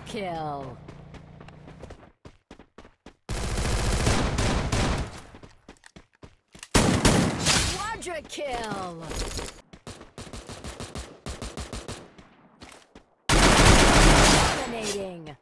Double kill. Quadra kill. Dominating.